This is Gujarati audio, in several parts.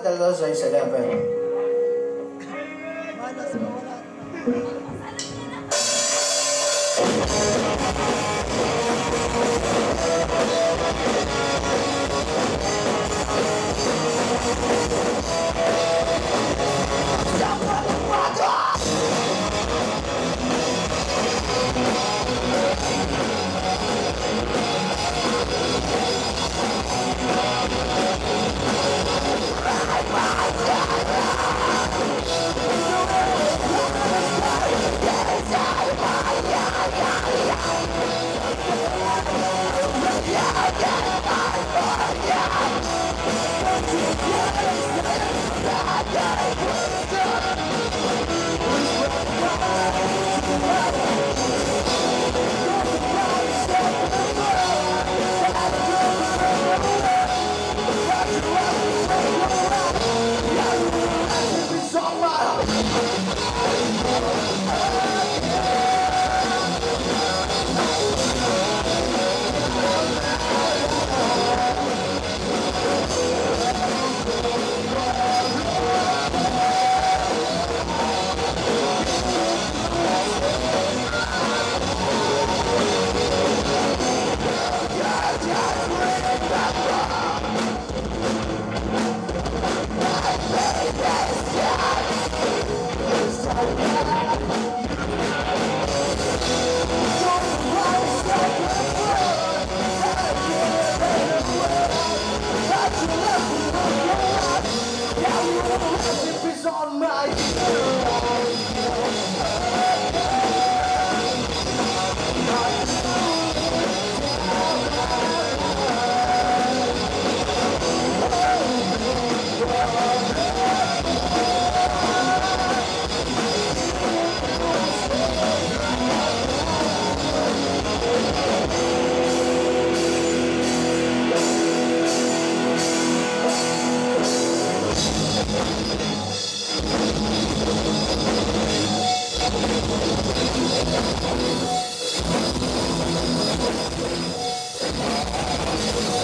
sa 11. Malas mo wala.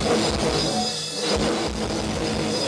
Thank you.